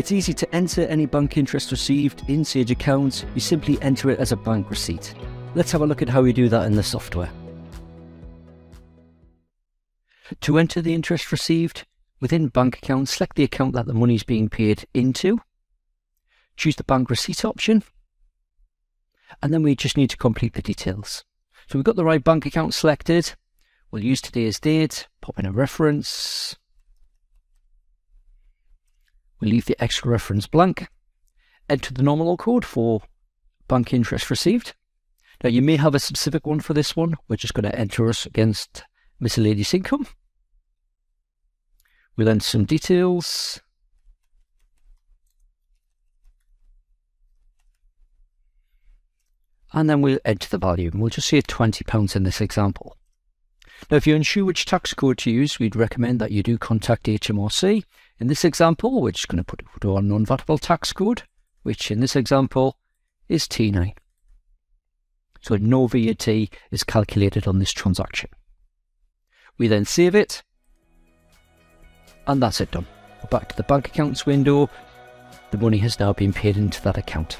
It's easy to enter any bank interest received in Sage accounts. You simply enter it as a bank receipt. Let's have a look at how we do that in the software. To enter the interest received, within bank account, select the account that the money is being paid into. Choose the bank receipt option. And then we just need to complete the details. So we've got the right bank account selected. We'll use today's date, pop in a reference. We'll leave the extra reference blank. Enter the nominal code for bank interest received. Now you may have a specific one for this one. We're just going to enter us against miscellaneous income. We'll enter some details. And then we'll enter the value. We'll just say £20 in this example. Now, if you're unsure which tax code to use, we'd recommend that you do contact HMRC. In this example, we're just going to put our non-vatable tax code, which in this example is T9. So no VAT is calculated on this transaction. We then save it, and that's it done. We're back to the bank accounts window. The money has now been paid into that account.